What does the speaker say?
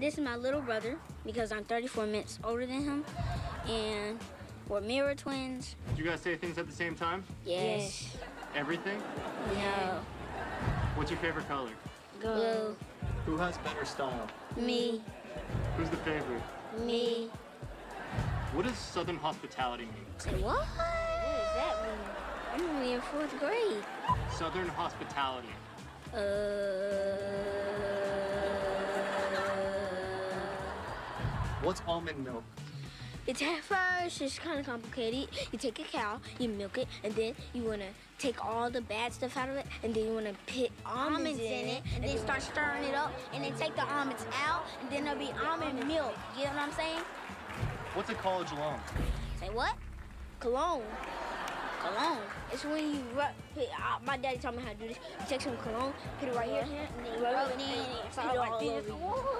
This is my little brother because I'm 34 minutes older than him, and we're mirror twins. Do you guys say things at the same time? Yes. Everything? No. What's your favorite color? Blue. Who has better style? Me. Who's the favorite? Me. What does Southern hospitality mean? Say what? What does that mean? I'm only in fourth grade. Southern hospitality. Uh. What's almond milk? It's at first it's kind of complicated. You take a cow, you milk it, and then you wanna take all the bad stuff out of it, and then you wanna put almonds, in it, and then start stirring it up, and then take the almonds out, and then there'll be almond milk. You know what I'm saying? What's a college loan? Say what? Cologne. Cologne. It's when you rub. Put, uh, my daddy taught me how to do this. You take some cologne, put it right here, and then you rub it in, and put it all over you.